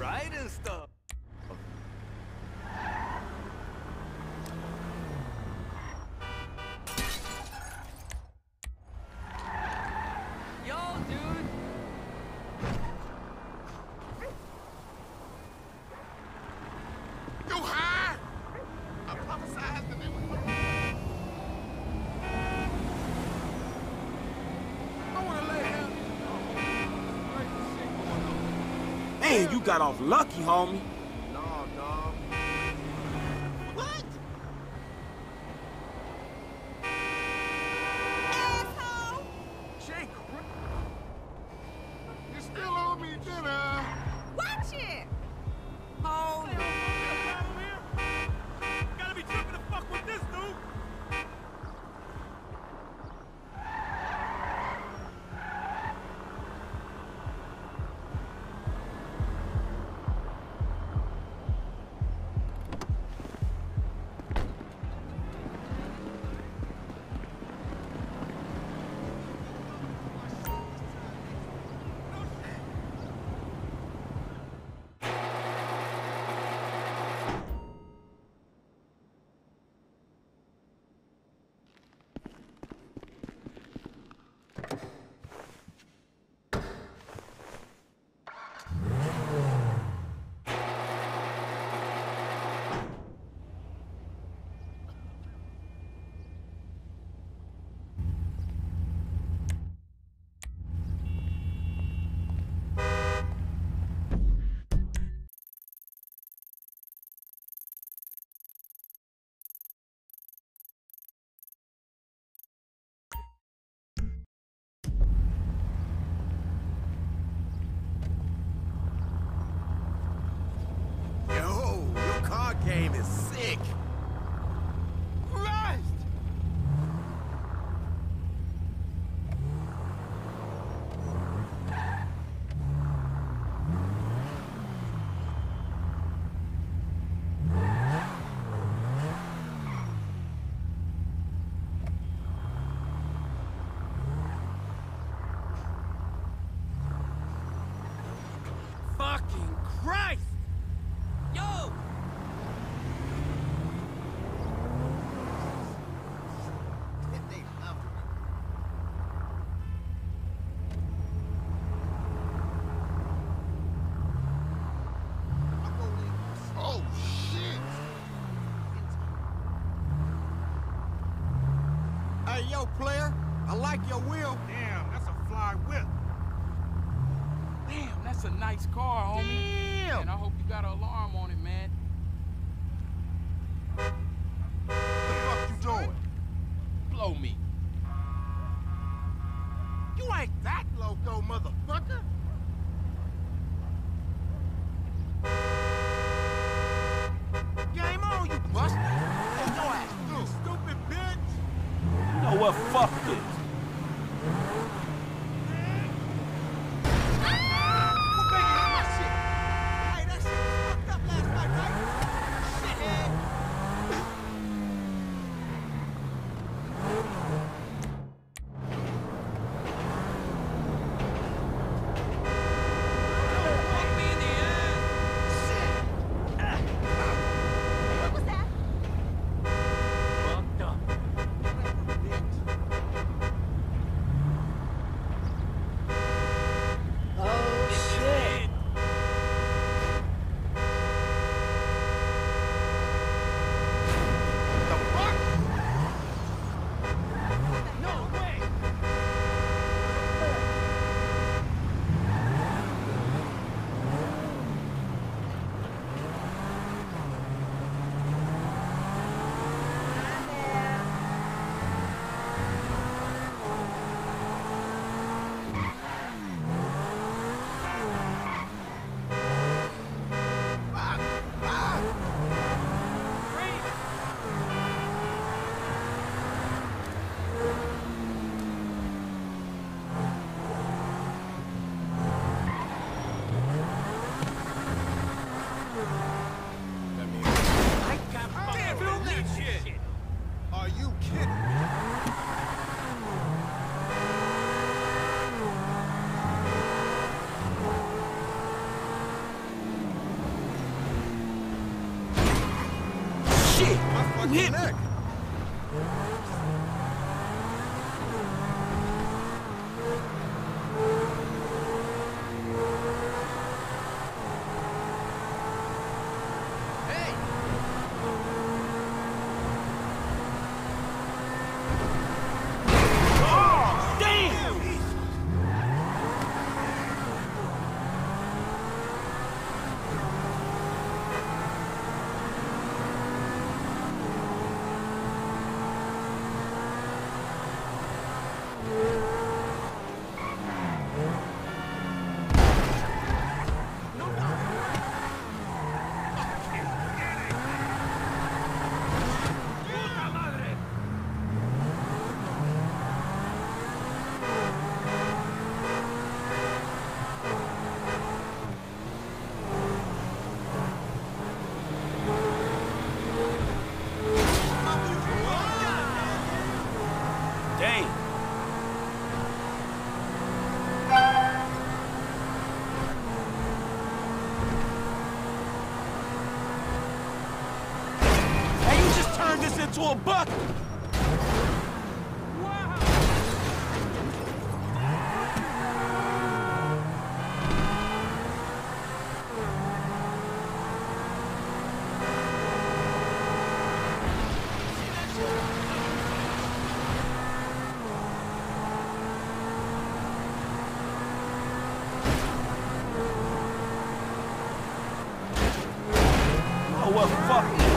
Riding and stuff. Man, you got off lucky, homie. Game is sick. Like your wheel. Damn, that's a fly whip. Damn, that's a nice car, homie. Damn! And I hope you got an alarm on it, man. What the fuck you doing? Blow me. You ain't that loco, motherfucker. Game on, you bust. Get your ass, you stupid bitch. You know what? Fuck this. Fucking hit neck. actual buck! Oh, well, fuck.